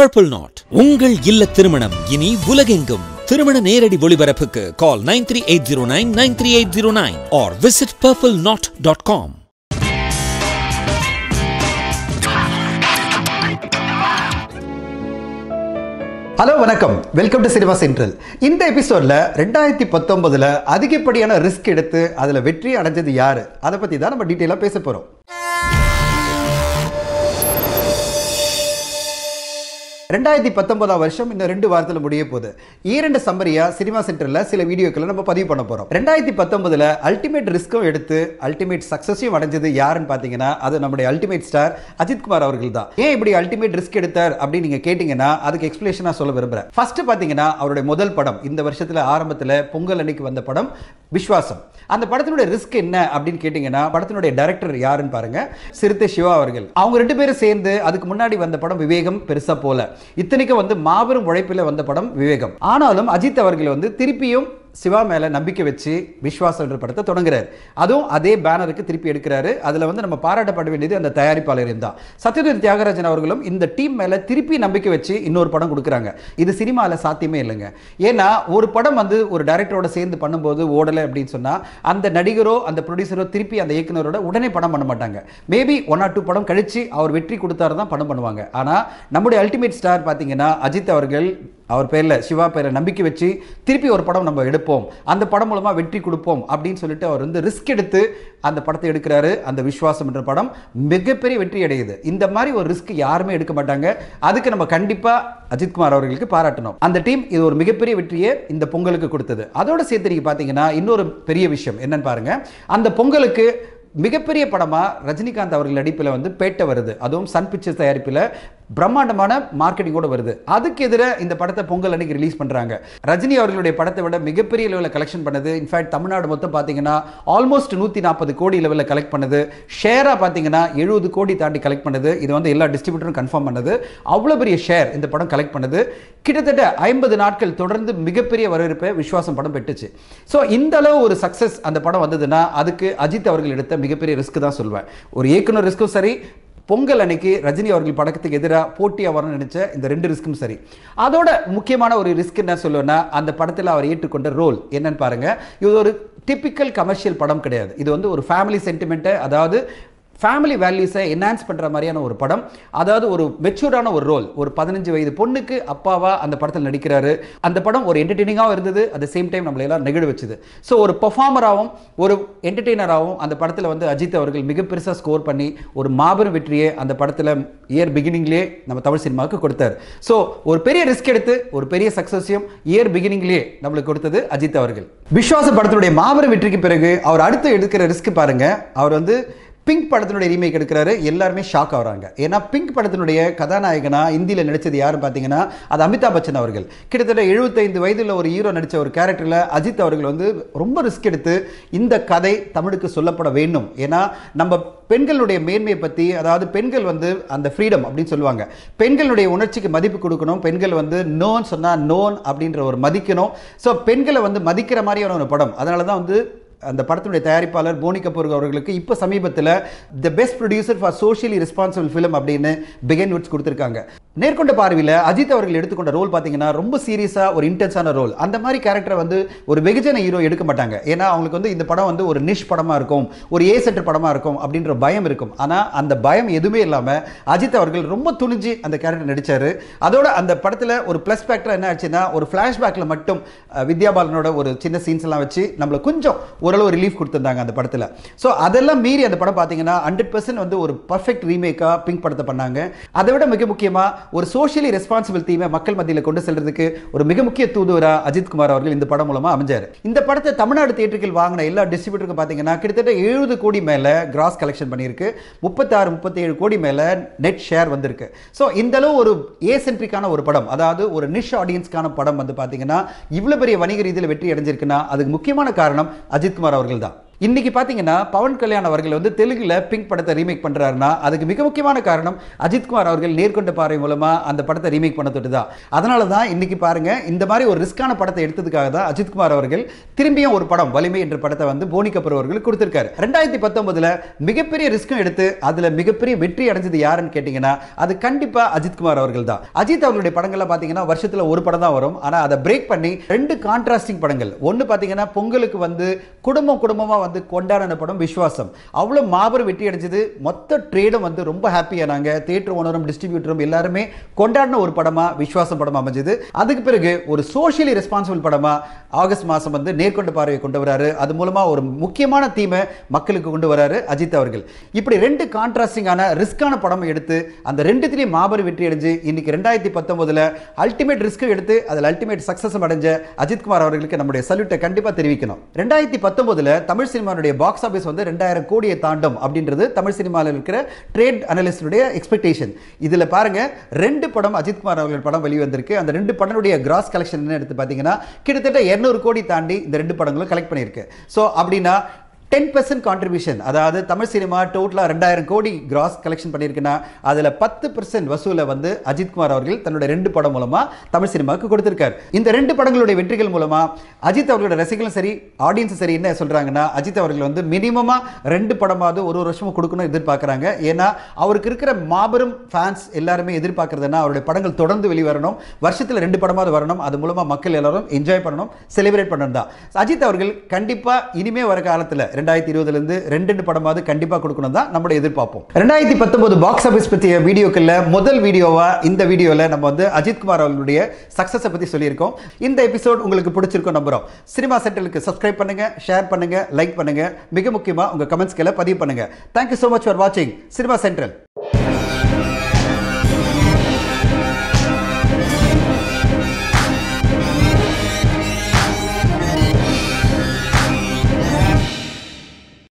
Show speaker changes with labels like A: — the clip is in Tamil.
A: பர்பிள் நாட் உங்கள் இல்ல திருமணம். இனி உலகெங்கும். திருமண நேரடி ஒளிபரப்புக்கு call nine three eight zero nine nine three eight zero nine or visit purple knot dot com
B: hello வணக்கம். வெல்கம் டு சினிமா சென்ட்ரல் இந்த எபிசோடில் ரெண்டாயிரத்தி பத்தொன்பதில் அதிகப்படியான ரிஸ்க் எடுத்து அதில் வெற்றி அடைஞ்சது யார்? அதை பற்றி தான் நம்ம டீட்டெயிலாக பேச போகிறோம் ரெண்டாயிரத்தி பத்தொன்பதாம் வருஷம் இந்த ரெண்டு வாரத்தில் முடிய போகுது. ஈரண்டு சம்மரியா சினிமா சென்டரில் சில வீடியோக்களை நம்ம பதிவு பண்ண போகிறோம் ரெண்டாயிரத்தி பத்தொன்பதில் அல்டிமேட் ரிஸ்க்கும் எடுத்து அல்டிமேட் சக்ஸஸையும் அடைஞ்சது யாருன்னு பார்த்தீங்கன்னா அது நம்முடைய அல்டிமேட் ஸ்டார் அஜித் குமார் அவர்கள் தான் ஏன் இப்படி அல்டிமேட் ரிஸ்க் எடுத்தார் அப்படின்னு நீங்கள் கேட்டிங்கன்னா அதுக்கு எக்ஸ்பிளேஷனாக சொல்ல விரும்புகிறேன் ஃபர்ஸ்ட் பார்த்தீங்கன்னா அவருடைய முதல் படம் இந்த வருஷத்தில் ஆரம்பத்தில் பொங்கல் அன்னைக்கு வந்த படம் விஸ்வாசம். அந்த படத்தினுடைய ரிஸ்க் என்ன அப்படின்னு கேட்டிங்கன்னா படத்தினுடைய டைரக்டர் யாருன்னு பாருங்க. சிறுத்தை சிவா அவர்கள். அவங்க ரெண்டு பேரும் சேர்ந்து அதுக்கு முன்னாடி வந்த படம் விவேகம் பெருசா போல. இத்தனைக்கும் வந்து மாபெரும் உழைப்பில் வந்த படம் விவேகம். ஆனாலும் அஜித் அவர்கள் வந்து திருப்பியும் சிவா மேலே நம்பிக்கை வச்சு விஸ்வாஸ் என்ற படத்தை தொடங்குறாரு. அதுவும் அதே பேனருக்கு திருப்பி எடுக்கிறாரு. அதில் வந்து நம்ம பாராட்டப்பட வேண்டியது அந்த தயாரிப்பாளர் தான் சத்யதீர் தியாகராஜன் அவர்களும் இந்த டீம் மேலே திருப்பி நம்பிக்கை வச்சு இன்னொரு படம் கொடுக்குறாங்க. இது சினிமாவில் சாத்தியமே இல்லைங்க. ஏன்னா ஒரு படம் வந்து ஒரு டைரக்டரோட சேர்ந்து பண்ணும்போது ஓடலை அப்படின்னு சொன்னால் அந்த நடிகரோ அந்த ப்ரொடியூசரோ திருப்பி அந்த இயக்குனரோட உடனே படம் பண்ண மாட்டாங்க. மேபி ஒன் ஆர் டூ படம் கழித்து அவர் வெற்றி கொடுத்தாரு தான் படம் பண்ணுவாங்க. ஆனால் நம்முடைய அல்டிமேட் ஸ்டார் பார்த்தீங்கன்னா அஜித் அவர்கள் அவர் பேரில் சிவா பேரை நம்பிக்கை வச்சு திருப்பி ஒரு படம் நம்ம எடுப்போம். அந்த படம் மூலமாக வெற்றி கொடுப்போம் அப்படின்னு சொல்லிட்டு அவர் வந்து ரிஸ்க் எடுத்து அந்த படத்தை எடுக்கிறாரு. அந்த விஸ்வாசம் என்ற படம் மிகப்பெரிய வெற்றி அடையுது. இந்த மாதிரி ஒரு ரிஸ்க் யாருமே எடுக்க மாட்டாங்க. அதுக்கு நம்ம கண்டிப்பாக அஜித்குமார் அவர்களுக்கு பாராட்டணும். அந்த டீம் இது ஒரு மிகப்பெரிய வெற்றியை இந்த பொங்கலுக்கு கொடுத்தது. அதோட சேர்த்து நீங்கள் பார்த்தீங்கன்னா இன்னொரு பெரிய விஷயம் என்னன்னு பாருங்கள் அந்த பொங்கலுக்கு மிகப்பெரிய படமாக ரஜினிகாந்த் அவர்கள் நடிப்பில் வந்து பேட்டை வருது. அதுவும் சன் பிக்சர்ஸ் தயாரிப்பில் பிரம்மாண்டமான மார்க்கெட்டிங்கோட வருது. அதுக்கு எதிராக இந்த படத்தை பொங்கல் அன்னைக்கு ரிலீஸ் பண்ணுறாங்க ரஜினி அவர்களுடைய படத்தை விட மிகப்பெரிய லெவலில் கலெக்ஷன் பண்ணது. இன்ஃபேக்ட் தமிழ்நாடு மொத்தம் பார்த்தீங்கன்னா ஆல்மோஸ்ட் நூற்றி நாற்பது கோடி லெவலில் கலெக்ட் பண்ணுது. ஷேராக பார்த்தீங்கன்னா எழுபது கோடி தாண்டி கலெக்ட் பண்ணுது. இது வந்து எல்லா டிஸ்ட்ரிபியூட்டரும் கன்ஃபார்ம் பண்ணது. அவ்வளோ பெரிய ஷேர் இந்த படம் கலெக்ட் பண்ணுது. கிட்டத்தட்ட ஐம்பது நாட்கள் தொடர்ந்து மிகப்பெரிய வரவேற்பை விஸ்வாசம் படம் பெற்றுச்சு. ஸோ இந்த அளவு ஒரு சக்ஸஸ் அந்த படம் வந்ததுன்னா அதுக்கு அஜித் அவர்கள் எடுத்த மிகப்பெரிய ரிஸ்க் தான் சொல்வேன். ஒரு இயக்குனர் ரிஸ்க்கும் சரி பொங்கல் அன்னைக்கு ரஜினி அவர்கள் படத்துக்கு எதிராக போட்டியாக வரணும்னு நினச்ச இந்த ரெண்டு ரிஸ்க்கும் சரி. அதோட முக்கியமான ஒரு ரிஸ்க் என்ன சொல்லுவேன்னா அந்த படத்தில் அவர் ஏற்றுக்கொண்ட ரோல் என்னன்னு பாருங்கள் இது ஒரு டிப்பிக்கல் கமர்ஷியல் படம் கிடையாது. இது வந்து ஒரு ஃபேமிலி சென்டிமெண்ட்டை அதாவது ஃபேமிலி வேல்யூஸை என்ஹான்ஸ் பண்ணுற மாதிரியான ஒரு படம். அதாவது ஒரு மெச்சூர்டான ஒரு ரோல் ஒரு பதினஞ்சு வயது பொண்ணுக்கு அப்பாவா அந்த படத்தில் நடிக்கிறாரு. அந்த படம் ஒரு என்டர்டெய்னிங்காகவும் இருந்தது. அட் சேம் டைம் நம்மளை எல்லாம் நெகிழ வச்சுது ஸோ ஒரு பர்ஃபார்மராகவும் ஒரு என்டர்டெய்னராகவும் அந்த படத்தில் வந்து அஜித் அவர்கள் மிக பெருசாக ஸ்கோர் பண்ணி ஒரு மாபெரும் வெற்றியை அந்த படத்தில் இயர் பிகினிங்லேயே நம்ம தமிழ் சினிமாவுக்கு கொடுத்தார். ஸோ ஒரு பெரிய ரிஸ்க் எடுத்து ஒரு பெரிய சக்ஸஸையும் இயர் பிகினிங்லேயே நம்மளுக்கு கொடுத்தது அஜித் அவர்கள். விஸ்வாச படத்தினுடைய மாபெரும் வெற்றிக்கு பிறகு அவர் அடுத்து எடுக்கிற ரிஸ்க் பாருங்க. அவர் வந்து பிங்க் படத்தினுடைய ரீமேக் எடுக்கிறாரு. எல்லாருமே ஷாக் ஆகுறாங்க. ஏன்னா பிங்க் படத்தினுடைய கதாநாயகனா இந்தியில் நடித்தது யாருன்னு பார்த்தீங்கன்னா அது அமிதாப் பச்சன் அவர்கள். கிட்டத்தட்ட எழுபத்தைந்து வயதில் ஒரு ஹீரோ நடித்த ஒரு கேரக்டரில் அஜித் அவர்கள் வந்து ரொம்ப ரிஸ்க் எடுத்து இந்த கதை தமிழுக்கு சொல்லப்பட வேண்டும். ஏன்னா நம்ம பெண்களுடைய மேன்மையை பற்றி அதாவது பெண்கள் வந்து அந்த ஃப்ரீடம் அப்படின்னு சொல்லுவாங்க. பெண்களுடைய உணர்ச்சிக்கு மதிப்பு கொடுக்கணும். பெண்கள் வந்து நோன் சொன்னால் நோன் அப்படின்ற ஒரு மதிக்கணும். ஸோ பெண்களை வந்து மதிக்கிற மாதிரியான ஒரு படம். அதனால தான் வந்து அந்த படத்தினுடைய தயாரிப்பாளர் போனி கபூர் அவர்களுக்கு இப்போ சமீபத்தில் the best producer for socially responsible film அப்படின்னு பிகன் விட்ஸ் கொடுத்துருக்காங்க. நேர்கொண்ட பார்வையில் அஜித் அவர்கள் எடுத்துக்கொண்ட ரோல் பார்த்தீங்கன்னா ரொம்ப சீரியஸாக ஒரு இன்டென்ஸான ரோல் அந்த மாதிரி கேரக்டரை வந்து ஒரு வெகுஜன ஹீரோ எடுக்க மாட்டாங்க. ஏன்னா அவங்களுக்கு வந்து இந்த படம் வந்து ஒரு நிஷ் படமாக இருக்கும் ஒரு ஏ சென்டர் படமாக இருக்கும் அப்படின்ற பயம் இருக்கும். ஆனால் அந்த பயம் எதுவுமே இல்லாமல் அஜித் அவர்கள் ரொம்ப துணிஞ்சு அந்த கேரக்டர் நடித்தார் அதோட அந்த படத்தில் ஒரு ப்ளஸ் ஃபேக்டர் என்ன ஆச்சுன்னா ஒரு ஃப்ளாஷ்பேக்கில் மட்டும் வித்யா பாலனோட ஒரு சின்ன சீன்ஸ் எல்லாம் வச்சு நம்மளை கொஞ்சம் ஓரளவு ரிலீஃப் கொடுத்துருந்தாங்க அந்த படத்தில். ஸோ அதெல்லாம் மீறி அந்த படம் பார்த்தீங்கன்னா ஹண்ட்ரட் பர்சன்ட் வந்து ஒரு பர்ஃபெக்ட் ரீமேக்காக பிங்க் படத்தை பண்ணாங்க. அதை விட மிக முக்கியமாக ஒரு சோஷியலி ரெஸ்பான்சிபிள் தீமை மக்கள் மத்தியில் கொண்டு செல்றதுக்கு ஒரு மிக முக்கிய தூதுவரா அஜித் குமார் அவர்கள் இந்த படம் மூலமாக அமைஞ்சார். இந்த படத்தை தமிழ்நாடு தியேட்டர்கள் வாங்கின எல்லா டிஸ்ட்ரிபியூட்டருக்கும் பார்த்தீங்கன்னா கிட்டத்தட்ட எழுபது கோடி மேலே கிராஸ் கலெக்ஷன் பண்ணியிருக்கு. முப்பத்தாறு முப்பத்தேழு கோடி மேலே நெட் ஷேர் வந்திருக்கு. ஸோ இந்த அளவு ஒரு ஏ சென்ட்ரிக்கான ஒரு படம் அதாவது ஒரு நிஷ் ஆடியன்ஸ்க்கான படம் வந்து பார்த்தீங்கன்னா இவ்வளோ பெரிய வணிக ரீதியில் வெற்றி அடைஞ்சிருக்குன்னா அதுக்கு முக்கியமான காரணம் அஜித்குமார் அவர்கள் தான் இன்னைக்கு பார்த்தீங்கன்னா பவன் கல்யாண் அவர்கள் வந்து தெலுங்குல பிங்க் படத்தை ரீமேக் பண்றாருன்னா அதுக்கு மிக முக்கியமான காரணம் அஜித்குமார் அவர்கள் நேர்கொண்ட பார்வை மூலமா அந்த படத்தை ரீமேக் பண்ண தொட்டு தான். அதனால தான் இன்னைக்கு பாருங்க இந்த மாதிரி ஒரு ரிஸ்கான படத்தை எடுத்ததுக்காக தான் அஜித்குமார் அவர்கள் திரும்பியும் ஒரு படம் வலிமை என்ற படத்தை வந்து போனி கபூர் அவர்கள் கொடுத்திருக்காரு. ரெண்டாயிரத்தி பத்தொன்பதுல மிகப்பெரிய ரிஸ்க்கும் எடுத்து அதுல மிகப்பெரிய வெற்றி அடைஞ்சது யாருன்னு கேட்டீங்கன்னா அது கண்டிப்பா அஜித்குமார் அவர்கள் தான். அஜித் அவர்களுடைய படங்கள்ல பாத்தீங்கன்னா வருஷத்துல ஒரு படம் தான் வரும். ஆனா அதை பிரேக் பண்ணி ரெண்டு கான்ட்ராஸ்டிங் படங்கள். ஒன்னு பாத்தீங்கன்னா பொங்கலுக்கு வந்து குடும்பம் குடும்பமா வந்து கொண்டாடின படம் விஸ்வாசம் அவ்வளோ மாபெரும் வெற்றி அடைஞ்சது. மொத்த ட்ரேடும் வந்து ரொம்ப ஹாப்பியானாங்க தியேட்டர் ஓனரும் டிஸ்ட்ரிபியூட்டரும் எல்லாருமே கொண்டாடின ஒரு படமாக விஸ்வாசம் படம் அமைஞ்சது. அதுக்கு பிறகு ஒரு சோஷியலி ரெஸ்பான்சிபிள் படமாக ஆகஸ்ட் மாதம் வந்து நேர்கொண்ட பார்வையை கொண்டு வராரு. அது மூலமாக ஒரு முக்கியமான தீமை மக்களுக்கு கொண்டு வராரு அஜித் அவர்கள். இப்படி ரெண்டு கான்ட்ராஸ்டிங்கான ரிஸ்கான படம் எடுத்து அந்த ரெண்டுத்திலையும் மாபெரும் வெற்றி அடைஞ்சு இன்னைக்கு ரெண்டாயிரத்தி பத்தொன்பதுல அல்டிமேட் ரிஸ்க்கு எடுத்து அதில் அல்டிமேட் சக்சஸ் அடைஞ்ச அஜித்குமார் அவர்களுக்கு நம்முடைய சல்யூட்டை கண்டிப்பாக தெரிவிக்கணும். ரெண்டாயிரத்தி பத்தொன்பதுல தமிழ் சினிமாவுடைய பாக்ஸ் ஆபீஸ் வந்து ரெண்டாயிரம் கோடியை தாண்டும் அப்படின்றது தமிழ் சினிமாவில் இருக்கிற ட்ரேட் அனலிஸ்டுடைய எக்ஸ்பெக்டேஷன் இதுல பாருங்க ரெண்டு படம் அஜித்குமார் அவர்கள் படம் வெளிவந்திருக்கு. அந்த ரெண்டு படனுடைய கிராஸ் கலெக்ஷன் என்ன எடுத்து பார்த்தீங்கன்னா கிட்டத்தட்ட 200 கோடி தாண்டி இந்த ரெண்டு படங்களும் கலெக்ட் பண்ணியிருக்கு. ஸோ அப்படின்னா டென் பர்சன்ட் கான்ட்ரிபியூஷன் அதாவது தமிழ் சினிமா டோட்டலாக ரெண்டாயிரம் கோடி கிராஸ் கலெக்ஷன் பண்ணியிருக்குன்னா அதில் பத்து பர்சன்ட் வசூலை வந்து அஜித்குமார் அவர்கள் தன்னுடைய ரெண்டு படம் மூலமாக தமிழ் சினிமாவுக்கு கொடுத்துருக்காரு. இந்த ரெண்டு படங்களுடைய வெற்றிகள் மூலமாக அஜித் அவர்களோட ரசிகர்களும் சரி ஆடியன்ஸும் சரி என்ன சொல்கிறாங்கன்னா அஜித் அவர்கள் வந்து மினிமமாக ரெண்டு படமாவது ஒரு ஒரு வருஷமும் கொடுக்கணும் எதிர்பார்க்குறாங்க. ஏன்னா அவருக்கு இருக்கிற மாபெரும் ஃபேன்ஸ் எல்லாருமே எதிர்பார்க்குறதுன்னா அவருடைய படங்கள் தொடர்ந்து வெளிவரணும். வருஷத்தில் ரெண்டு படமாவது வரணும். அது மூலமாக மக்கள் எல்லாரும் என்ஜாய் பண்ணணும் செலிப்ரேட் பண்ணணும் தான். அஜித் அவர்கள் கண்டிப்பாக இனிமே வர காலத்தில் ரெண்டாயிரத்தி இருபதுலேருந்து ரெண்டு ரெண்டு படமாவது கண்டிப்பாக கொடுக்கணும் தான் நம்மளோட எதிர்பார்ப்போம். ரெண்டாயிரத்தி பத்தொன்பது பாக்ஸ் ஆஃபீஸ் பற்றிய வீடியோக்களில் முதல் வீடியோவா இந்த வீடியோவில் நம்ம வந்து அஜித் குமார் அவர்களுடைய சக்ஸஸை பற்றி சொல்லியிருக்கோம். இந்த எபிசோட் உங்களுக்கு பிடிச்சிருக்கும் நம்புறோம். சினிமா சென்டருக்கு சப்ஸ்கிரைப் பண்ணுங்க ஷேர் பண்ணுங்க லைக் பண்ணுங்க. மிக முக்கியமாக உங்கள் கமெண்ட்ஸ்களை பதிவு பண்ணுங்க. Thank you so much for வாட்சிங் சினிமா சென்ட்ரல்.